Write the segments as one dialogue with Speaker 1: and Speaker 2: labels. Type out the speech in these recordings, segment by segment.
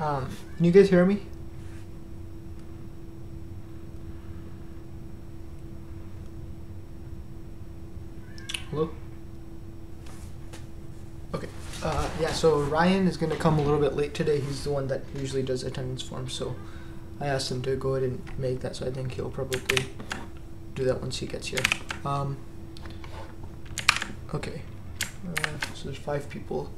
Speaker 1: Um, can you guys hear me? Hello? Okay. Uh, yeah, so Ryan is going to come a little bit late today. He's the one that usually does attendance forms, so I asked him to go ahead and make that, so I think he'll probably do that once he gets here. Um, okay. Uh, so there's five people.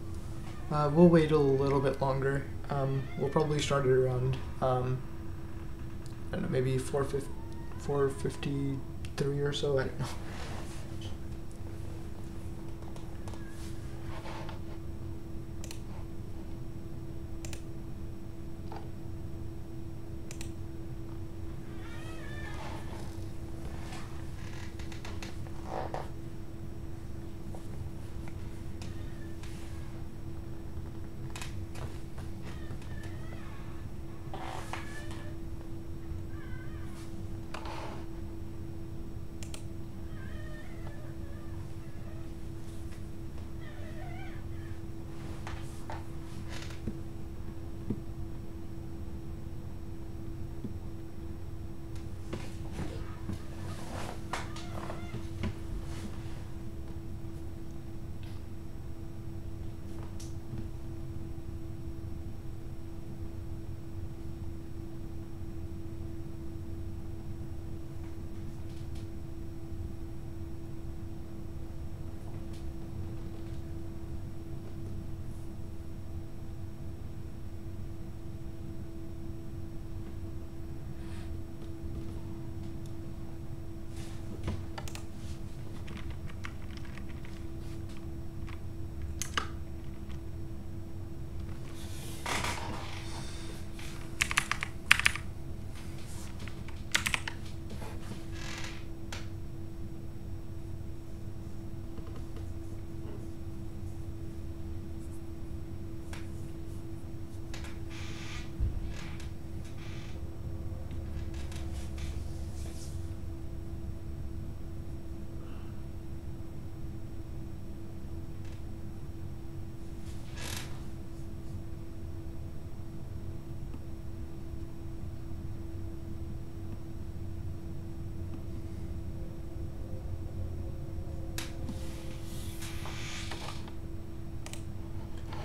Speaker 1: Uh, we'll wait a little bit longer. Um, we'll probably start it around, um, I don't know, maybe 450, 453 or so. I don't know.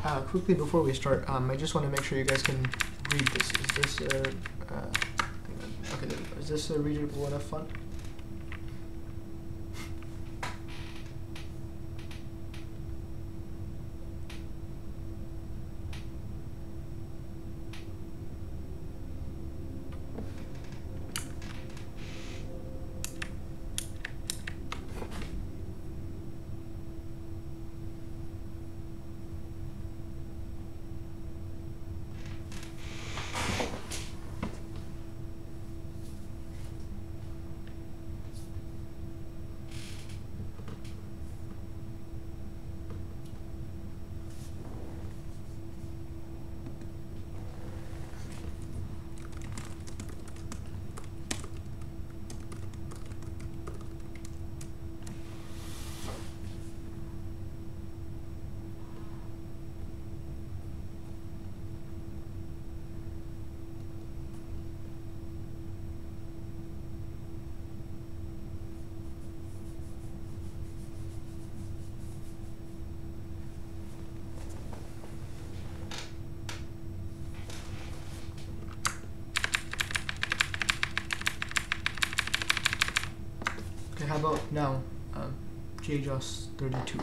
Speaker 1: Uh, quickly before we start, um, I just want to make sure you guys can read this. Is this uh, uh, okay? Is this a readable enough font? how about now? Um, JJOS32.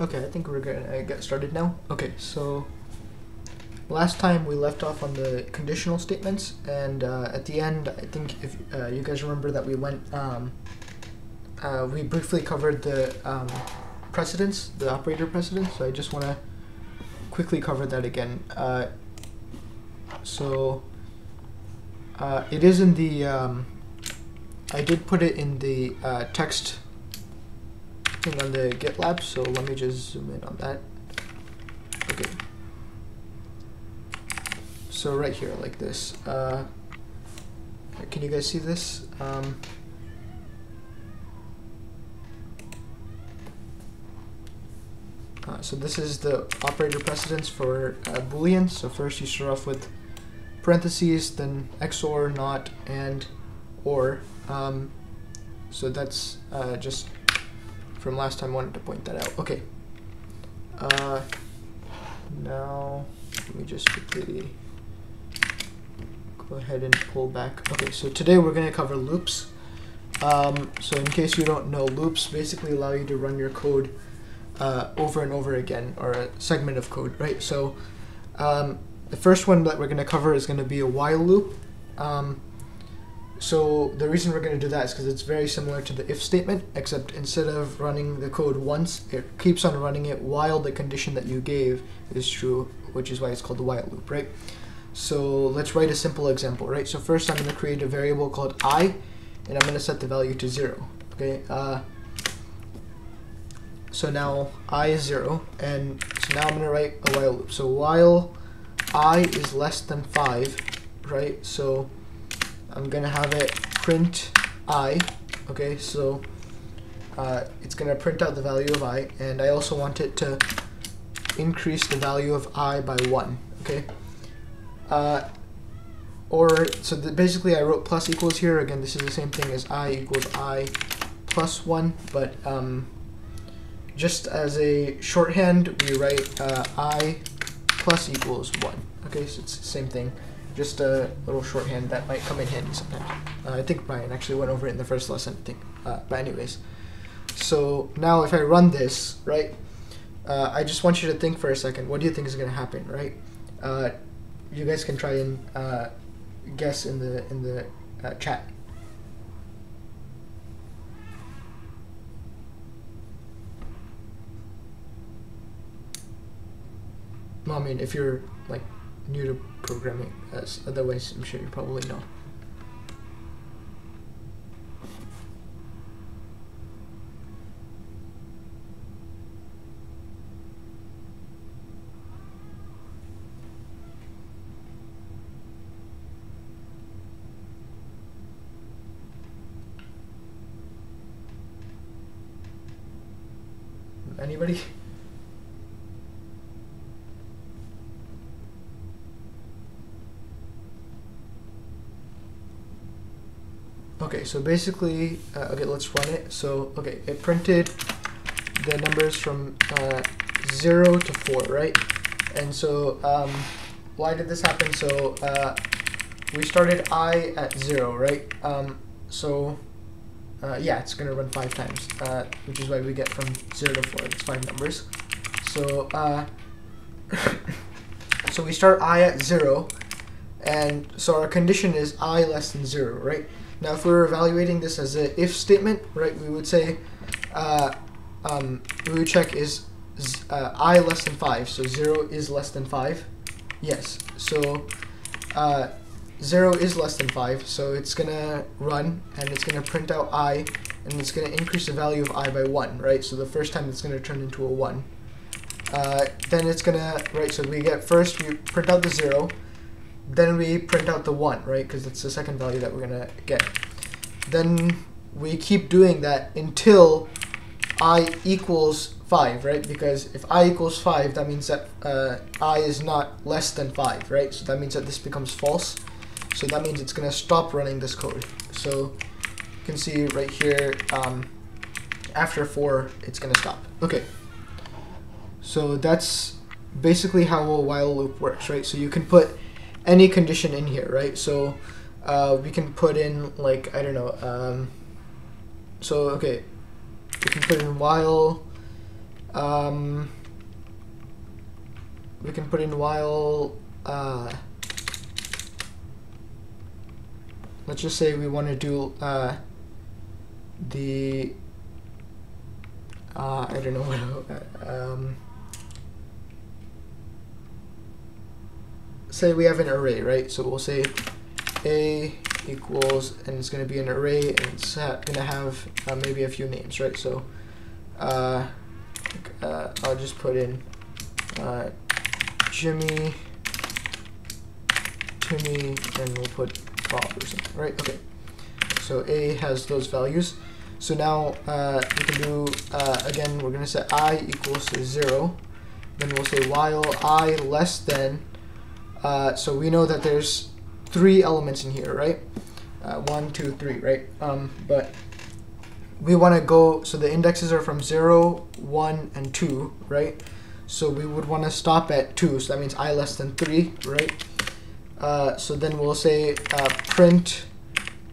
Speaker 1: Okay, I think we're gonna get started now. Okay, so last time we left off on the conditional statements, and uh, at the end, I think if uh, you guys remember that we went, um, uh, we briefly covered the um, precedence, the operator precedence. So I just want to quickly cover that again. Uh, so uh, it is in the. Um, I did put it in the uh, text thing on the GitLab, so let me just zoom in on that. Okay. So right here, like this. Uh, can you guys see this? Um, uh, so this is the operator precedence for uh, Boolean. So first you start off with parentheses, then XOR, not, and, or. Um, so that's uh, just from last time, wanted to point that out. Okay. Uh, now, let me just quickly go ahead and pull back. Okay, so today we're going to cover loops. Um, so in case you don't know, loops basically allow you to run your code uh, over and over again, or a segment of code, right? So um, the first one that we're going to cover is going to be a while loop. Um, so the reason we're going to do that is because it's very similar to the if statement, except instead of running the code once, it keeps on running it while the condition that you gave is true, which is why it's called the while loop, right? So let's write a simple example, right? So first I'm going to create a variable called i, and I'm going to set the value to 0, okay? Uh, so now i is 0, and so now I'm going to write a while loop. So while i is less than 5, right? So I'm gonna have it print i, okay, so uh, it's gonna print out the value of i, and I also want it to increase the value of i by one, okay? Uh, or, so basically I wrote plus equals here, again this is the same thing as i equals i plus one, but um, just as a shorthand, we write uh, i plus equals one, okay, so it's the same thing just a little shorthand that might come in handy sometimes. Uh, I think Brian actually went over it in the first lesson, I think. Uh, but anyways, so now if I run this, right, uh, I just want you to think for a second, what do you think is going to happen, right? Uh, you guys can try and uh, guess in the, in the uh, chat. Well, I mean, if you're like new to programming, as otherwise I'm sure you probably know. Anybody? Okay, so basically, uh, okay, let's run it. So, okay, it printed the numbers from uh, 0 to 4, right? And so, um, why did this happen? So, uh, we started i at 0, right? Um, so, uh, yeah, it's going to run 5 times, uh, which is why we get from 0 to 4. It's 5 numbers. So, uh, so we start i at 0, and so our condition is i less than 0, right? Now, if we are evaluating this as an if statement, right, we would say, uh, um, we would check is uh, i less than 5, so 0 is less than 5. Yes, so uh, 0 is less than 5, so it's going to run, and it's going to print out i, and it's going to increase the value of i by 1, right? So the first time it's going to turn into a 1. Uh, then it's going to, right, so we get first, we print out the 0, then we print out the 1, right? Because it's the second value that we're going to get. Then we keep doing that until i equals 5, right? Because if i equals 5, that means that uh, i is not less than 5, right? So that means that this becomes false. So that means it's going to stop running this code. So you can see right here, um, after 4, it's going to stop. Okay. So that's basically how a while loop works, right? So you can put any condition in here, right? So uh, we can put in like I don't know. Um, so okay, we can put in while Um, we can put in while, uh, let's just say we want to do uh, the, uh, I don't know what, um, say we have an array, right? So we'll say a equals, and it's going to be an array, and it's going to have uh, maybe a few names, right? So uh, uh, I'll just put in uh, Jimmy, Timmy, and we'll put Bob or something, right? Okay. So A has those values. So now uh, we can do, uh, again, we're going to set i equals to 0. Then we'll say while i less than, uh, so we know that there's three elements in here, right? Uh, one, two, three, right? Um, but we want to go, so the indexes are from 0, 1, and 2, right? So we would want to stop at 2, so that means i less than 3, right? Uh, so then we'll say uh, print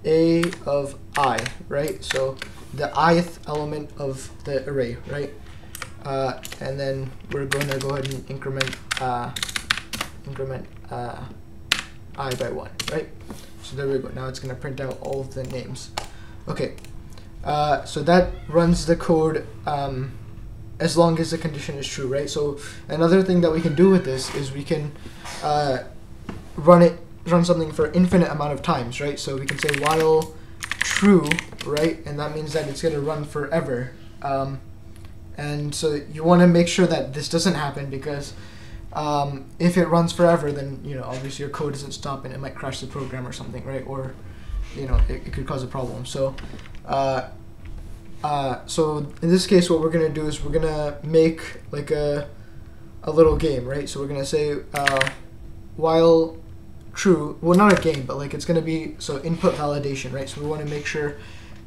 Speaker 1: a of i, right? So the ith element of the array, right? Uh, and then we're going to go ahead and increment uh, increment uh, i by 1, right? So there we go. Now it's going to print out all of the names. Okay, uh, so that runs the code um, as long as the condition is true, right? So another thing that we can do with this is we can uh, run it, run something for infinite amount of times, right? So we can say while true, right? And that means that it's going to run forever. Um, and so you want to make sure that this doesn't happen because um, if it runs forever, then you know obviously your code doesn't stop and it might crash the program or something, right? Or you know it, it could cause a problem. So uh, uh, so in this case, what we're gonna do is we're gonna make like a a little game, right? So we're gonna say uh, while true, well not a game, but like it's gonna be so input validation, right? So we want to make sure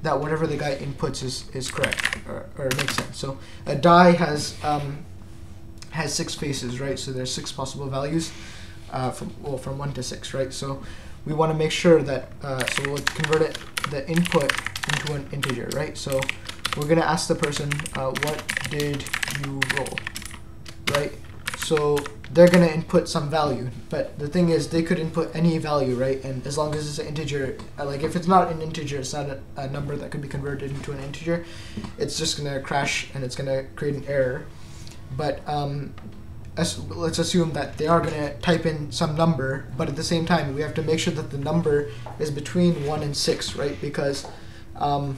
Speaker 1: that whatever the guy inputs is is correct or, or makes sense. So a die has um, has six faces, right? So there's six possible values uh, from well from one to six, right? So we want to make sure that uh, so we'll convert it the input into an integer, right? So we're gonna ask the person, uh, what did you roll, right? So they're gonna input some value, but the thing is they could input any value, right? And as long as it's an integer, uh, like if it's not an integer, it's not a, a number that could be converted into an integer, it's just gonna crash and it's gonna create an error. But um, as, let's assume that they are going to type in some number, but at the same time, we have to make sure that the number is between 1 and 6, right? Because um,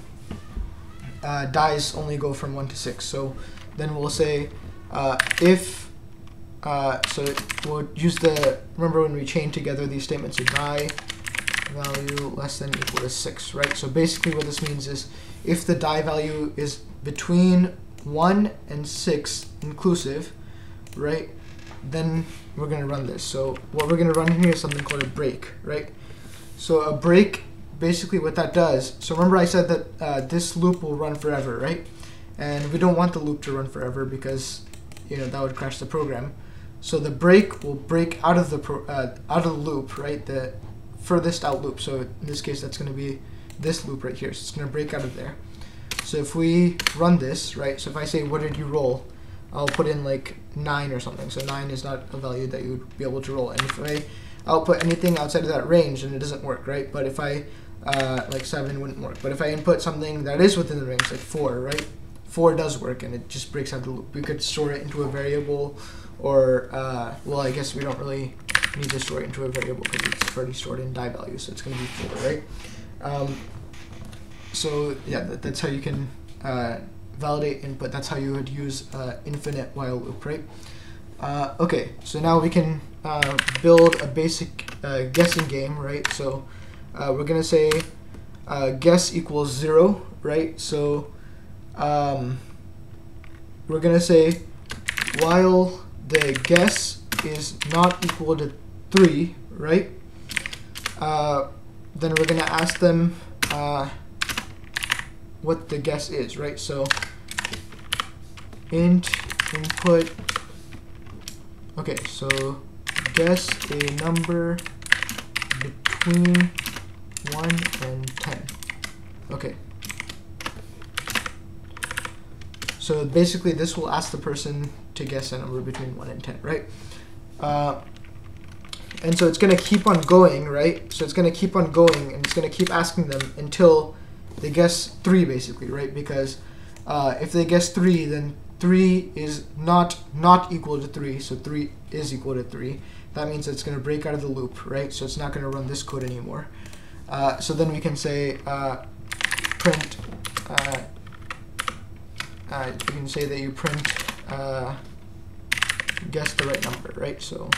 Speaker 1: uh, dies only go from 1 to 6. So then we'll say uh, if, uh, so we'll use the, remember when we chain together these statements, so die value less than equal to 6, right? So basically what this means is if the die value is between 1 and 6 inclusive, right? Then we're gonna run this. So what we're gonna run here is something called a break, right? So a break, basically what that does, so remember I said that uh, this loop will run forever, right? And we don't want the loop to run forever because, you know, that would crash the program. So the break will break out of the pro, uh, out of the loop, right? The furthest out loop. So in this case, that's going to be this loop right here. So it's going to break out of there. So if we run this, right? So if I say, what did you roll? I'll put in like 9 or something. So 9 is not a value that you would be able to roll. And if I output anything outside of that range, then it doesn't work, right? But if I, uh, like 7 wouldn't work. But if I input something that is within the range, like 4, right? 4 does work and it just breaks out the loop. We could store it into a variable or, uh, well, I guess we don't really need to store it into a variable because it's already stored in die value, so it's going to be 4, right? Um, so yeah, that, that's how you can uh, validate input. That's how you would use uh, infinite while loop, right? Uh, okay, so now we can uh, build a basic uh, guessing game, right? So uh, we're gonna say guess equals zero, right? So um, we're gonna say while the guess is not equal to three, right? then we're gonna ask them what the guess is, right? So int input. Okay, so guess a number between 1 and 10. Okay. So basically this will ask the person to guess a number between 1 and 10, right? Uh, and so it's going to keep on going, right? So it's going to keep on going, and it's going to keep asking them until they guess 3, basically, right? Because uh, if they guess 3, then 3 is not not equal to 3, so 3 is equal to 3. That means it's going to break out of the loop, right? So it's not going to run this code anymore. Uh, so then we can say uh, print, uh, uh, you can say that you print uh, guess the right number, right? So,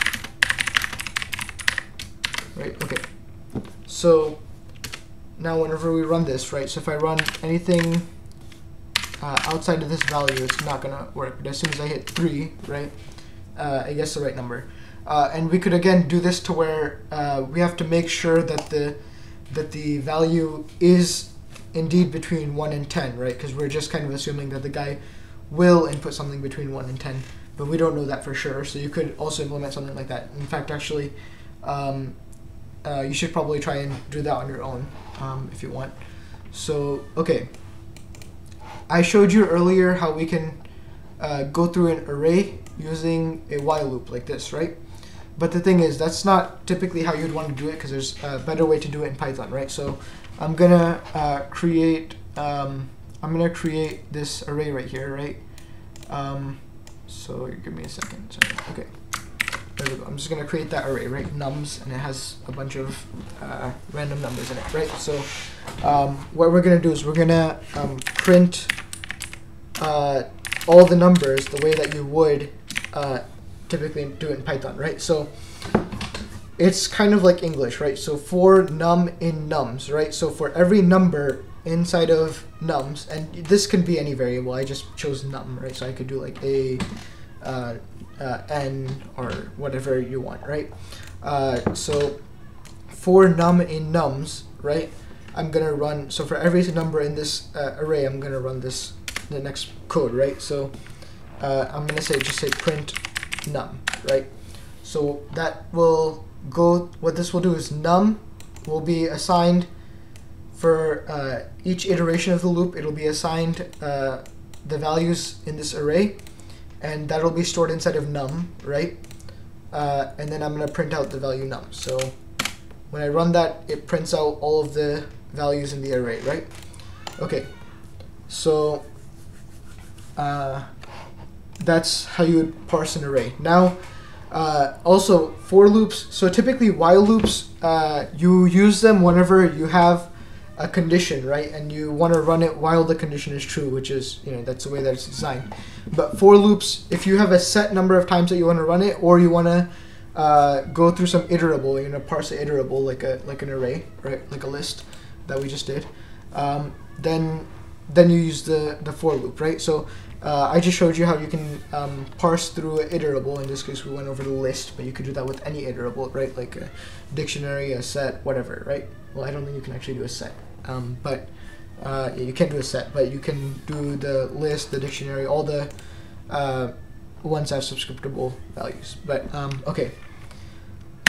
Speaker 1: right, okay. So now whenever we run this, right, so if I run anything uh, outside of this value, it's not gonna work. But as soon as I hit three, right, uh, I guess the right number. Uh, and we could again do this to where uh, we have to make sure that the that the value is indeed between 1 and 10, right? Because we're just kind of assuming that the guy will input something between 1 and 10, but we don't know that for sure. So you could also implement something like that. In fact, actually, um, uh, you should probably try and do that on your own if you want. So, okay. I showed you earlier how we can uh, go through an array using a while loop like this, right? But the thing is, that's not typically how you'd want to do it because there's a better way to do it in Python, right? So I'm gonna uh, create um, I'm gonna create this array right here, right? Um, so give me a second. Sorry. Okay. There we go. I'm just gonna create that array, right? Nums, and it has a bunch of uh, random numbers in it, right? So um, what we're gonna do is we're gonna um, print uh, all the numbers the way that you would uh, typically do it in Python, right? So it's kind of like English, right? So for num in nums, right? So for every number inside of nums, and this can be any variable. I just chose num, right? So I could do like a, uh, uh, n, or whatever you want, right? Uh, so for num in nums, right? I'm gonna run. So for every number in this uh, array, I'm gonna run this the next code, right? So uh, I'm gonna say just say print num, right? So that will go, what this will do is num will be assigned for uh, each iteration of the loop, it'll be assigned uh, the values in this array, and that'll be stored inside of num, right? Uh, and then I'm going to print out the value num. So when I run that, it prints out all of the values in the array, right? Okay, so uh, that's how you would parse an array. Now, uh, also, for loops, so typically while loops, uh, you use them whenever you have a condition, right? And you want to run it while the condition is true, which is, you know, that's the way that it's designed. But for loops, if you have a set number of times that you want to run it, or you want to uh, go through some iterable, going to parse an iterable like a like an array, right? Like a list that we just did. Um, then then you use the the for loop, right? So uh, I just showed you how you can um, parse through an iterable. In this case, we went over the list, but you could do that with any iterable, right? Like a dictionary, a set, whatever, right? Well, I don't think you can actually do a set, um, but uh, you can't do a set, but you can do the list, the dictionary, all the uh, ones that have subscriptable values. But um, okay,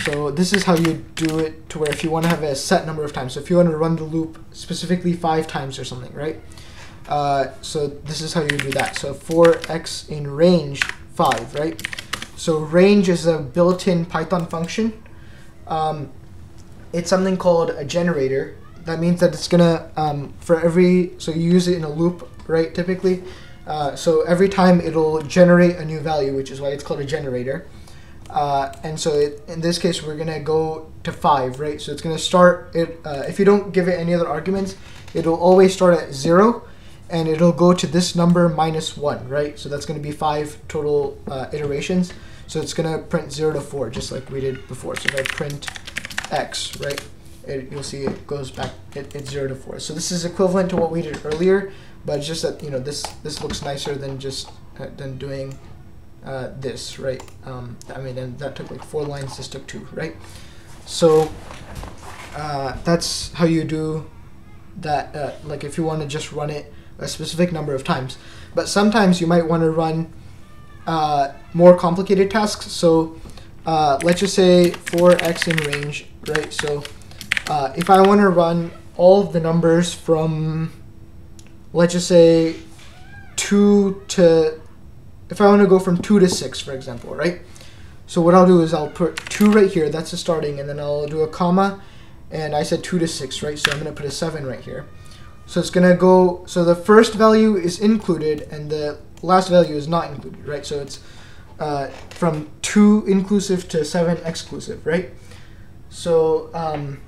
Speaker 1: so this is how you do it to where if you want to have a set number of times. So if you want to run the loop specifically five times or something, right? Uh, so this is how you do that. So for x in range 5, right? So range is a built-in Python function. Um, it's something called a generator. That means that it's gonna, um, for every, so you use it in a loop, right, typically. Uh, so every time it'll generate a new value, which is why it's called a generator. Uh, and so it, in this case, we're gonna go to five, right? So it's gonna start it, uh, if you don't give it any other arguments, it'll always start at zero and it'll go to this number minus 1, right? So that's to be 5 total uh, iterations. So it's to print 0 to 4, just like we did before. So if I print x, right, it, you'll see it goes back, it, it's 0 to 4. So this is equivalent to what we did earlier, but just that, you know, this, this looks nicer than just uh, than doing uh, this, right? Um, I mean, and that took like 4 lines, this took 2, right? So uh, that's how you do that, uh, like if you want to just run it a specific number of times. But sometimes you might want to run uh, more complicated tasks. So uh, let's just say for x in range, right? So uh, if I want to run all of the numbers from, let's just say two to, if I want to go from two to six, for example, right? So what I'll do is I'll put two right here, that's the starting, and then I'll do a comma, and I said two to six, right? So I'm gonna put a seven right here. So it's gonna go, so the first value is included and the last value is not included, right? So it's uh, from two inclusive to seven exclusive, right? So um,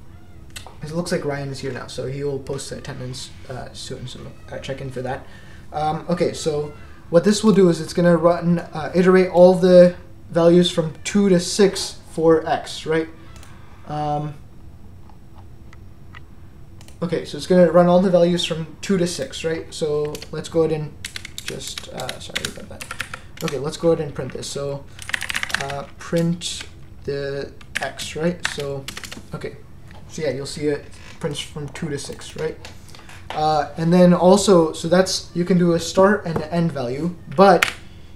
Speaker 1: it looks like Ryan is here now, so he will post the attendance uh, soon, so uh, check in for that. Um, okay, so what this will do is it's gonna run, uh, iterate all the values from two to six for x, right? Um, Okay, so it's going to run all the values from 2 to 6, right? So let's go ahead and just, uh, sorry about that. Okay, let's go ahead and print this. So uh, print the x, right? So, okay. So yeah, you'll see it prints from 2 to 6, right? Uh, and then also, so that's, you can do a start and an end value, but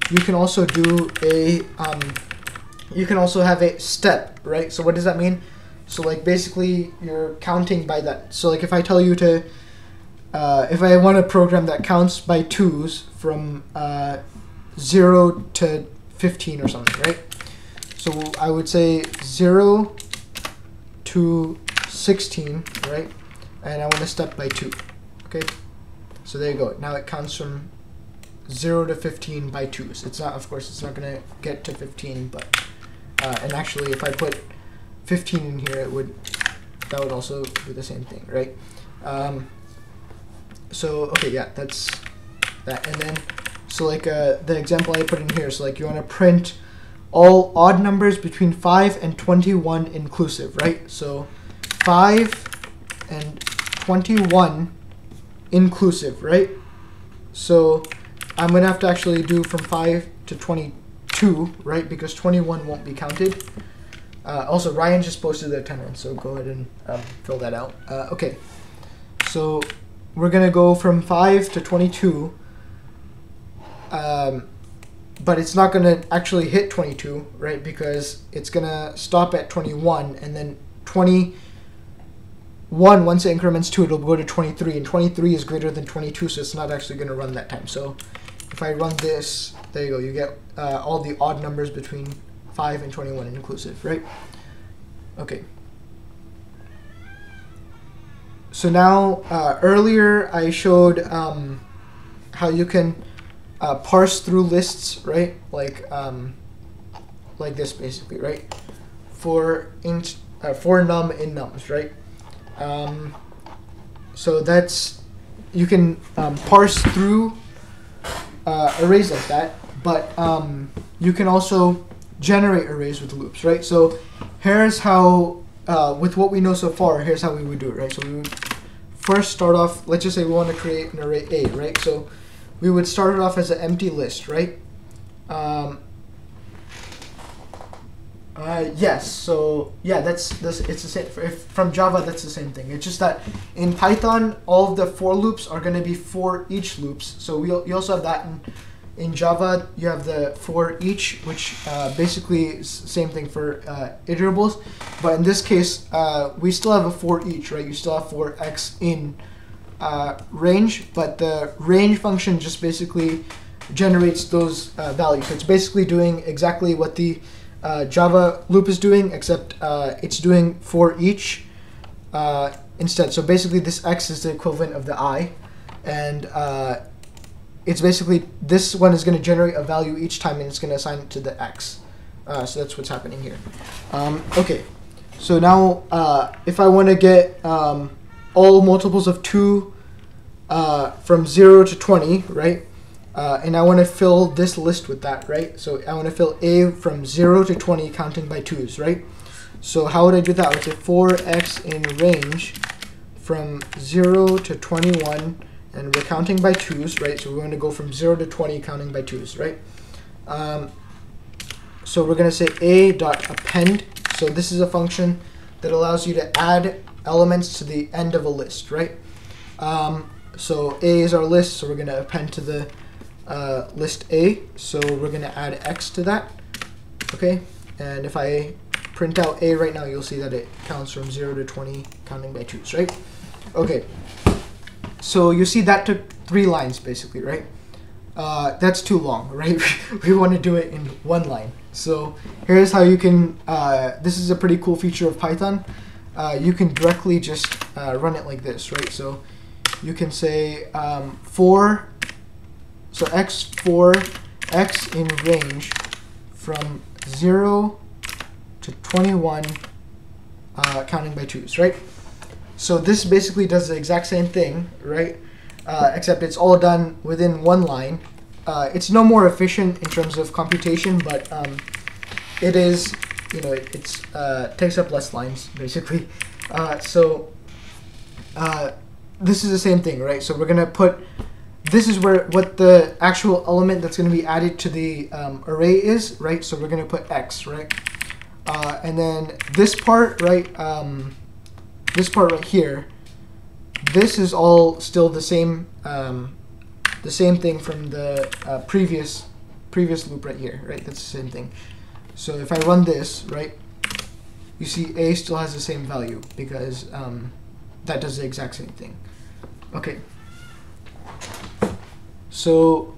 Speaker 1: you can also do a, um, you can also have a step, right? So what does that mean? So like basically you're counting by that. So like if I tell you to, uh, if I want a program that counts by twos from uh, zero to fifteen or something, right? So I would say zero to sixteen, right? And I want to step by two. Okay. So there you go. Now it counts from zero to fifteen by twos. It's not, of course, it's not gonna get to fifteen, but uh, and actually if I put 15 in here, it would that would also do the same thing, right? Um, so okay, yeah, that's that. And then so like uh, the example I put in here, so like you want to print all odd numbers between 5 and 21 inclusive, right? So 5 and 21 inclusive, right? So I'm going to have to actually do from 5 to 22, right? Because 21 won't be counted. Uh, also, Ryan just posted the attendance, so go ahead and um, fill that out. Uh, okay, so we're gonna go from five to twenty-two, um, but it's not gonna actually hit twenty-two, right? Because it's gonna stop at twenty-one, and then twenty-one. Once it increments two, it'll go to twenty-three, and twenty-three is greater than twenty-two, so it's not actually gonna run that time. So if I run this, there you go. You get uh, all the odd numbers between 5 and 21 inclusive, right? Okay. So now, uh, earlier I showed um, how you can uh, parse through lists, right? Like, um, like this basically, right? For int, uh, for num in nums, right? Um, so that's you can um, parse through uh, arrays like that, but um, you can also generate arrays with loops, right? So here's how, uh, with what we know so far, here's how we would do it, right? So we would first start off, let's just say we want to create an array A, right? So we would start it off as an empty list, right? Um, uh, yes, so yeah, that's this. It's the same. If, from Java, that's the same thing. It's just that in Python, all of the for loops are going to be for each loops. So we you also have that in in Java, you have the for each, which uh, basically is same thing for uh, iterables. But in this case, uh, we still have a for each, right? You still have for x in uh, range, but the range function just basically generates those values. So it's basically doing exactly what the uh, Java loop is doing, except it's doing for each instead. So basically, this x is the equivalent of the i, and it's basically this one is going to generate a value each time and it's going to assign it to the x. Uh, so that's what's happening here. Um, okay, so now uh, if I want to get um, all multiples of 2 uh, from 0 to 20, right? Uh, and I want to fill this list with that, right? So I want to fill a from 0 to 20 counting by 2's, right? So how would I do that? I would say 4x in range from 0 to 21 and we're counting by twos, right? So we're going to go from 0 to 20 counting by twos, right? Um, so we're going to say a dot append. So this is a function that allows you to add elements to the end of a list, right? Um, so a is our list, so we're going to append to the uh, list a. So we're going to add x to that, okay? And if I print out a right now, you'll see that it counts from 0 to 20 counting by twos, right? Okay, so you see that took three lines basically, right? uh, that's too long, right? we want to do it in one line. So here's how you can, uh, this is a pretty cool feature of Python. Uh, you can directly just uh, run it like this, right? So you can say um, for, so x for x in range from 0 to 21 uh, counting by twos, right? So this basically does the exact same thing, right? Uh, except it's all done within one line. Uh, it's no more efficient in terms of computation, but um, it is, you know, it it's, uh, takes up less lines, basically. Uh, so uh, this is the same thing, right? So we're going to put, this is where what the actual element that's going to be added to the um, array is, right? So we're going to put x, right? Uh, and then this part, right, um, this part right here, this is all still the same, um, the same thing from the uh, previous previous loop right here, right? That's the same thing. So if I run this, right, you see a still has the same value because um, that does the exact same thing. Okay. So,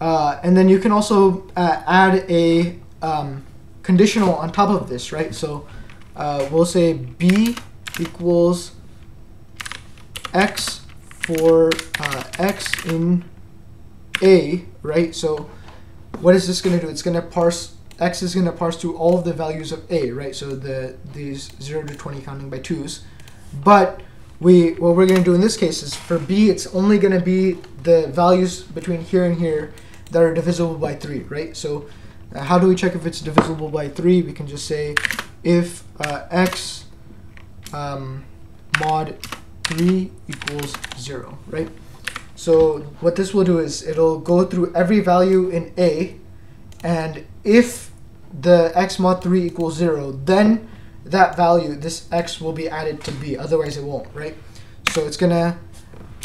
Speaker 1: uh, and then you can also uh, add a um, conditional on top of this, right? So uh, we'll say b equals x for uh, x in a, right? So what is this going to do? It's going to parse, x is going to parse through all of the values of a, right? So the these 0 to 20 counting by 2s. But we what we're going to do in this case is for b, it's only going to be the values between here and here that are divisible by 3, right? So uh, how do we check if it's divisible by 3? We can just say if uh, x um, mod 3 equals 0, right? So what this will do is it'll go through every value in A, and if the x mod 3 equals 0, then that value, this x will be added to B, otherwise it won't, right? So it's gonna,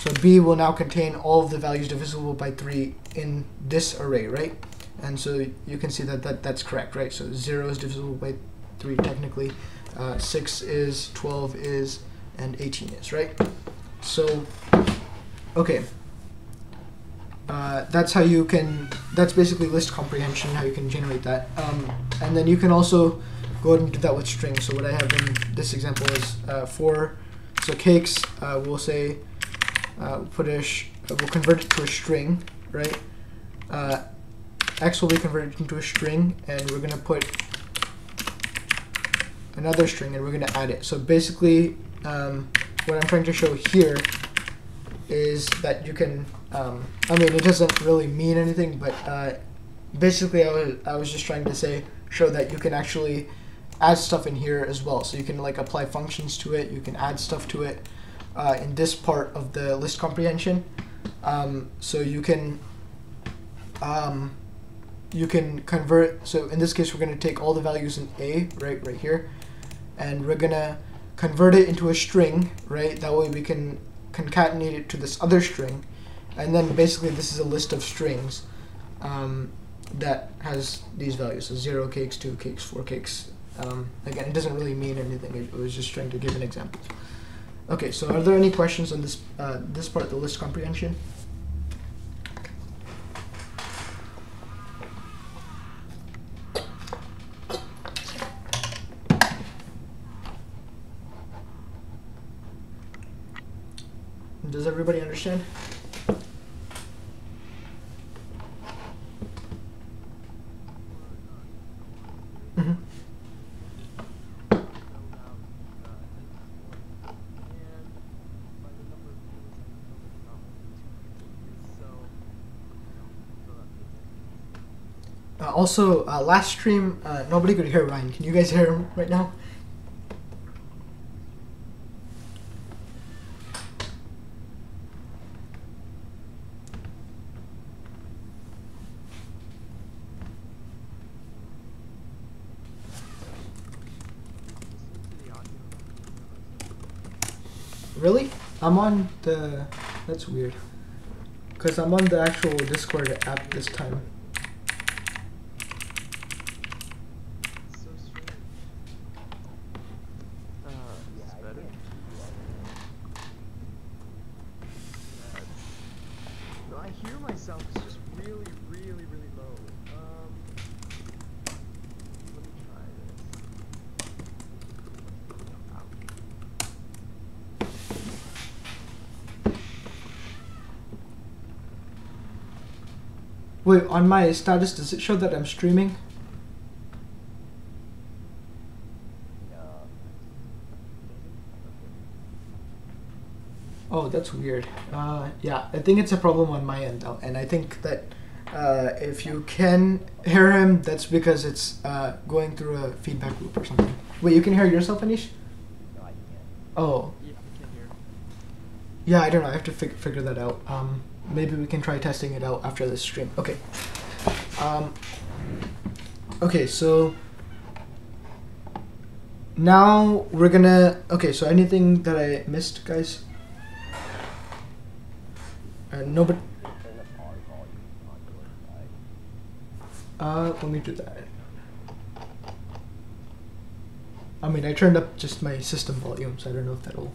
Speaker 1: so B will now contain all of the values divisible by 3 in this array, right? And so you can see that, that that's correct, right? So 0 is divisible by 3 technically, uh, 6 is, 12 is, and 18 is, right? So, okay. Uh, that's how you can, that's basically list comprehension, how you can generate that. Um, and then you can also go ahead and do that with strings. So what I have in this example is uh, so cakes, uh, we'll say, uh, put a, we'll convert it to a string, right? Uh, x will be converted into a string, and we're going to put another string, and we're going to add it. So basically, um, what I'm trying to show here is that you can, um, I mean, it doesn't really mean anything, but uh, basically I was, I was just trying to say, show that you can actually add stuff in here as well. So you can like apply functions to it, you can add stuff to it uh, in this part of the list comprehension. Um, so you can, um, you can convert, so in this case we're going to take all the values in A, right, right here, and we're going to convert it into a string, right? That way we can concatenate it to this other string. And then basically this is a list of strings um, that has these values. So 0 cakes, 2 cakes, 4 cakes. Um, again, it doesn't really mean anything. It was just trying to give an example. Okay, so are there any questions on this, uh, this part, of the list comprehension? Does everybody understand? Uh, also, uh, last stream, uh, nobody could hear Ryan. Can you guys hear him right now? Really? I'm on the. That's weird. Because I'm on the actual Discord app this time.
Speaker 2: So strange. Uh, is this better? Yeah. No, I hear myself sound is just really, really, really low. Um, let me try this. Ow.
Speaker 1: Wait, on my status, does it show that I'm streaming? Oh, that's weird. Uh, yeah, I think it's a problem on my end, though, and I think that uh, if you can hear him, that's because it's uh, going through a feedback loop or something. Wait, you can hear yourself, Anish? Oh,
Speaker 2: Yeah, I can hear.
Speaker 1: yeah, I don't know. I have to fig- figure that out. Um, maybe we can try testing it out after this stream. Okay. Um, okay, so now we're gonna. Okay, so anything that I missed, guys? Uh, nobody. Uh, let me do that. I mean, I turned up just my system volume, so I don't know if that'll.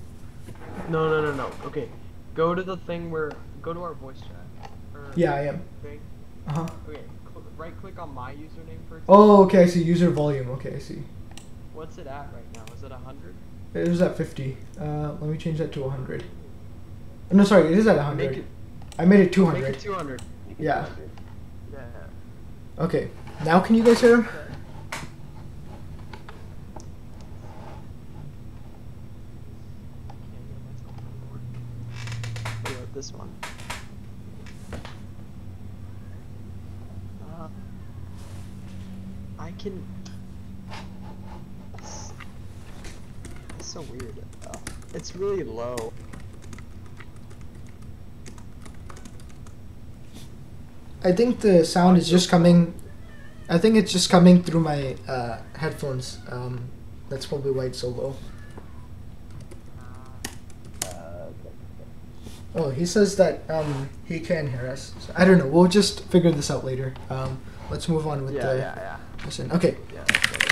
Speaker 2: No, no, no, no. Okay, go to the thing where go to our voice chat. Or
Speaker 1: Yeah, I am.
Speaker 2: Thing.
Speaker 1: Uh huh.
Speaker 2: Okay, cl- right click on my username for. example.
Speaker 1: Oh, okay. I see user volume. Okay, I see.
Speaker 2: What's it at right now? Is it hundred?
Speaker 1: It was at 50. Uh, let me change that to 100. No, sorry, it is at 100.
Speaker 2: Make it.
Speaker 1: I made it two hundred.
Speaker 2: Make
Speaker 1: 200.
Speaker 2: it two hundred.
Speaker 1: Yeah.
Speaker 2: Yeah.
Speaker 1: Okay. Now can you guys hear him?
Speaker 2: Okay. Can't get myself anymore. What about this one? Uh, I can. It's, it's so weird. Uh, it's really low.
Speaker 1: I think the sound is just coming. I think it's just coming through my uh, headphones. Um, that's probably why it's so low. Oh, he says that um, he can hear us. So I don't know. We'll just figure this out later. Um, let's move on with
Speaker 2: Yeah,
Speaker 1: the
Speaker 2: yeah, yeah.
Speaker 1: Listen. Okay.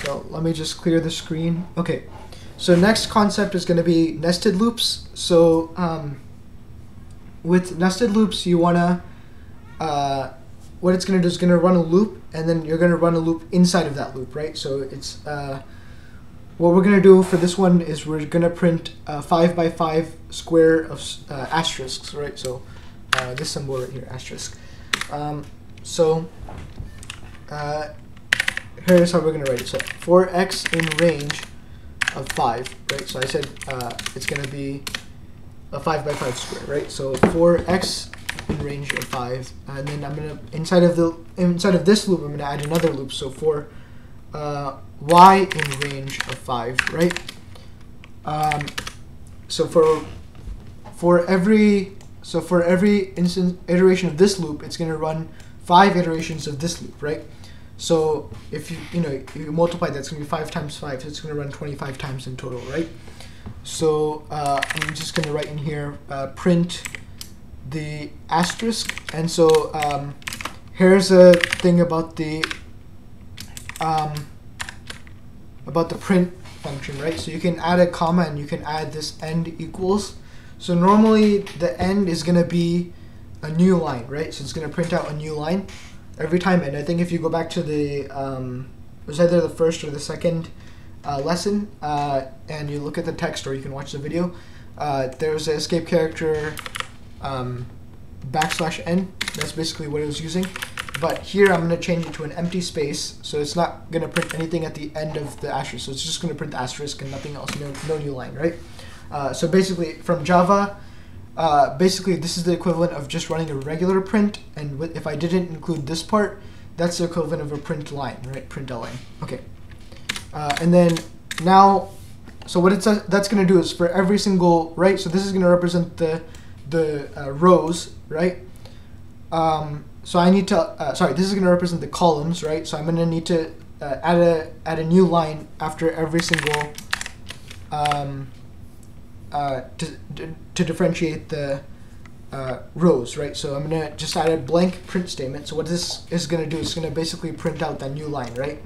Speaker 1: So let me just clear the screen. Okay. So next concept is going to be nested loops. So um, with nested loops, you want to, uh, what it's going to do is going to run a loop, and then you're going to run a loop inside of that loop, right? So it's, uh, what we're going to do for this one is we're going to print a 5 by 5 square of uh, asterisks, right? So uh, this symbol right here, asterisk. Um, so uh, here's how we're going to write it. So for x in range of 5, right? So I said uh, it's going to be a 5 by 5 square, right? So for x in range of 5, and then I'm going to, inside of the inside of this loop, I'm going to add another loop. So for uh, y in range of 5, right? Um, so for for every so for every instant iteration of this loop, it's going to run five iterations of this loop, right? So if you you know you multiply that, it's going to be five times five. So it's going to run 25 times in total, right? So uh, I'm just going to write in here uh, print the asterisk, and so um, here's a thing about the um, about the print function, right? So you can add a comma and you can add this end equals. So normally the end is going to be a new line, right? So it's going to print out a new line every time. And I think if you go back to the, um, it was either the first or the second uh, lesson, uh, and you look at the text or you can watch the video, uh, there's an escape character um, backslash n. That's basically what it was using. But here I'm going to change it to an empty space, so it's not going to print anything at the end of the asterisk. So it's just going to print the asterisk and nothing else, no, no new line, right? Uh, so basically, from Java, uh, basically this is the equivalent of just running a regular print, and if I didn't include this part, that's the equivalent of a print line, right? Print line. Okay. Uh, and then now, so what it's uh, that's going to do is for every single right. So this is going to represent the the uh, rows, right? Um, so I need to, uh, sorry, this is going to represent the columns, right? So I'm going to need to uh, add a add a new line after every single um, uh, to, to differentiate the uh, rows, right? So I'm to just add a blank print statement. So what this is going to do is to basically print out that new line, right?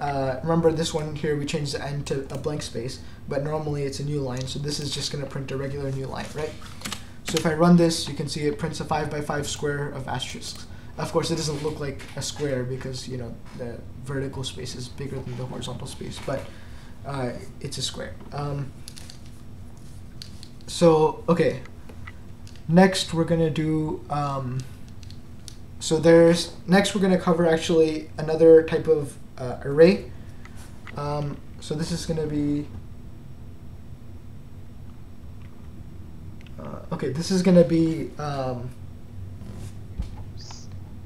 Speaker 1: Uh, remember this one here, we changed the end to a blank space, but normally it's a new line. So this is just going to print a regular new line, right? So if I run this, you can see it prints a 5 by 5 square of asterisks. Of course, it doesn't look like a square because, you know, the vertical space is bigger than the horizontal space, but uh, it's a square. Um, so, okay. Next, we're going to do, um, so there's, next we're going to cover actually another type of uh, array. Um, so this is going to be, uh, okay, this is going to be, um,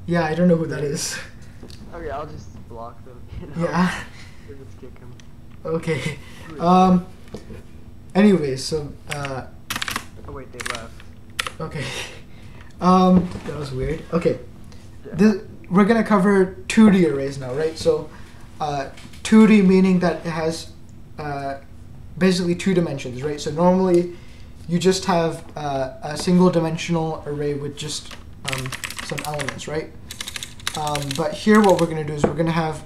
Speaker 1: yeah, I don't know who that is.
Speaker 2: Okay, I'll just block them. You know?
Speaker 1: Yeah.
Speaker 2: Just kick him.
Speaker 1: Okay. Um. Anyways, so uh,
Speaker 2: Oh wait, they left.
Speaker 1: okay. Um, that was weird. Okay.
Speaker 2: Yeah.
Speaker 1: This, we're gonna cover 2D arrays now, right? So, uh, 2D meaning that it has uh, basically two dimensions, right? So normally, you just have uh, a single dimensional array with just um, some elements, right? Um, but here, what we're gonna do is we're gonna have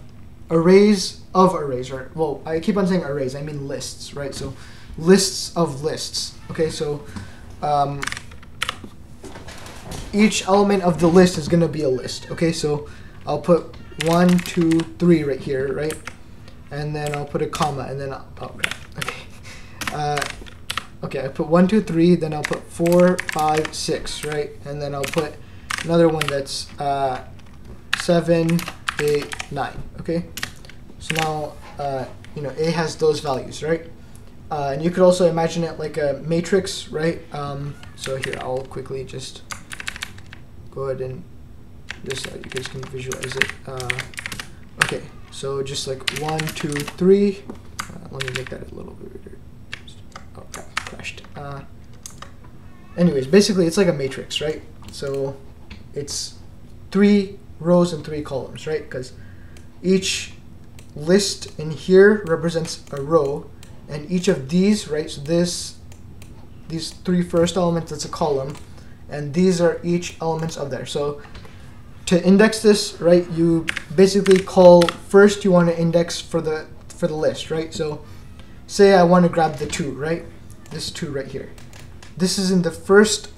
Speaker 1: arrays of arrays, or well, I keep on saying arrays, I mean lists, right? So lists of lists. Okay, so um, each element of the list is going to be a list. Okay, so I'll put one, two, three right here, right? And then I'll put a comma, and then I'll, oh, okay. Uh, okay, I put one, two, three, then I'll put four, five, six, right? And then I'll put another one that's uh, seven, eight, nine. Okay, so now uh, you know A has those values, right? Uh, and you could also imagine it like a matrix, right? Um, so here, I'll quickly just go ahead and just so you guys can visualize it. Uh, okay, so just like one, two, three. Uh, let me make that a little bit bigger. Oh, crashed. Uh, anyways, basically, it's like a matrix, right? So it's three rows and three columns, right? Because each list in here represents a row, and each of these, right? So this, these three first elements, that's a column, and these are each elements of there. So to index this, right? You basically call first. You want to index for the for the list, right? So say I want to grab the two, right? This two right here. This is in the first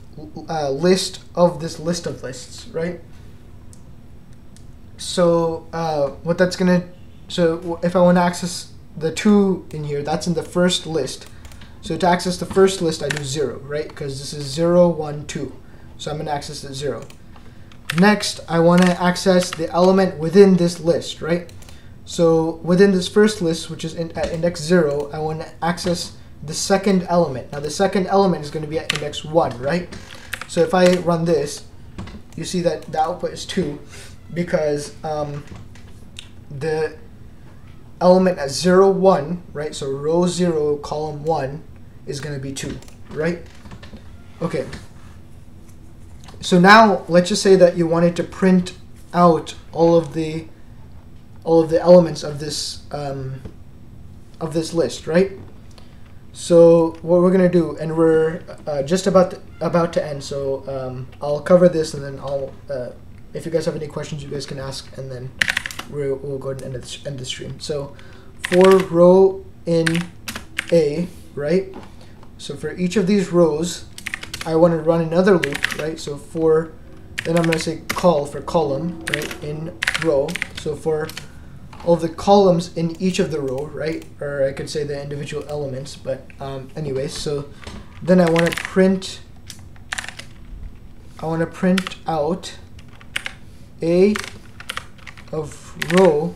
Speaker 1: uh, list of this list of lists, right? So uh, what that's gonna, so if I want to access the two in here, that's in the first list. So to access the first list, I do zero, right? Because this is zero, one, two. So I'm gonna access the zero. Next, I want to access the element within this list, right? So within this first list, which is in, at index zero, I want to access the second element. Now the second element is going to be at index one, right? So if I run this, you see that the output is two because um, the element at zero one, right? So row zero, column one is going to be two, right? Okay. So now let's just say that you wanted to print out all of the all of the elements of this um, of this list, right? So what we're gonna do, and we're uh, just about to, about to end. So um, I'll cover this, and then I'll. Uh, if you guys have any questions, you guys can ask, and then we'll, go ahead and end the, end the stream. So for row in A, right? So for each of these rows, I want to run another loop, right? So for, then I'm going to say call for column, right, in row. So for all the columns in each of the row, right? Or I could say the individual elements, but um, anyways, so then I want to print, I want to print out a of row,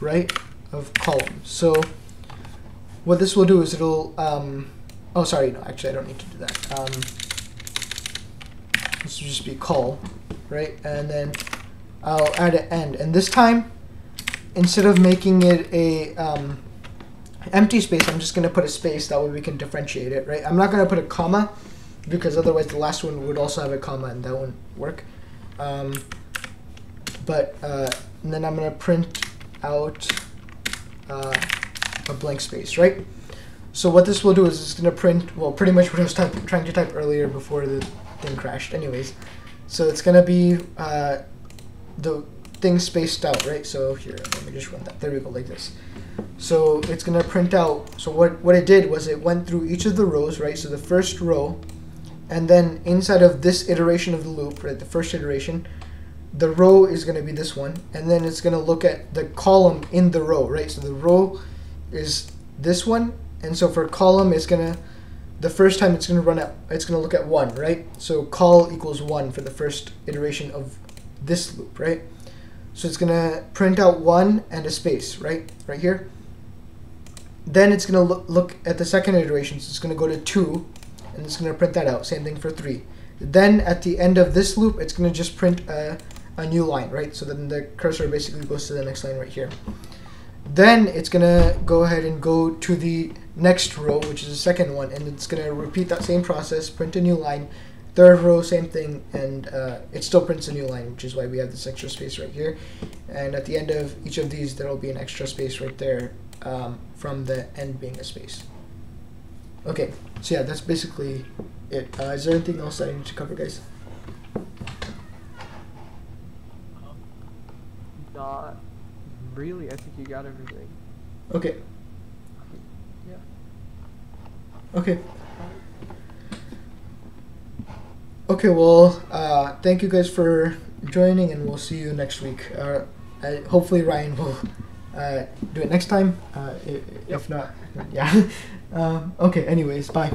Speaker 1: right, of column. So what this will do is it'll, um, oh sorry, no, actually I don't need to do that. Um, this will just be call, right, and then I'll add an end, and this time instead of making it a um, empty space, I'm just going to put a space. That way we can differentiate it, right? I'm not going to put a comma because otherwise the last one would also have a comma and that wouldn't work. Um, but uh, then I'm going to print out uh, a blank space, right? So what this will do is it's going to print, well, pretty much what I was trying to type earlier before the thing crashed. Anyways, so it's going to be uh, the thing spaced out, right? So here, let me just run that. There we go, like this. So it's gonna print out. So what what it did was it went through each of the rows, right? So the first row and then inside of this iteration of the loop, right, the first iteration, the row is going to be this one, and then it's going to look at the column in the row, right? So the row is this one, and so for column, it's going to the first time it's going to run at it's going to look at one, right? So call equals one for the first iteration of this loop, right? So it's going to print out one and a space, right? Right here. Then it's going to look, look at the second iteration. So it's going to go to two, and it's going to print that out. Same thing for three. Then at the end of this loop, it's going to just print a, a new line, right? So then the cursor basically goes to the next line right here. Then it's to go ahead and go to the next row, which is the second one, and it's to repeat that same process, print a new line. Third row, same thing, and uh, it still prints a new line, which is why we have this extra space right here. And at the end of each of these, there will be an extra space right there um, from the end being a space. Okay, so yeah, that's basically it. Uh, is there anything else that I need to cover, guys?
Speaker 2: Not really. I think you got everything.
Speaker 1: Okay,
Speaker 2: Yeah.
Speaker 1: okay. Okay, well, uh, thank you guys for joining, and we'll see you next week. Uh, I, hopefully, Ryan will uh, do it next time. Uh, i- i- If not, yeah. um, okay, anyways, bye.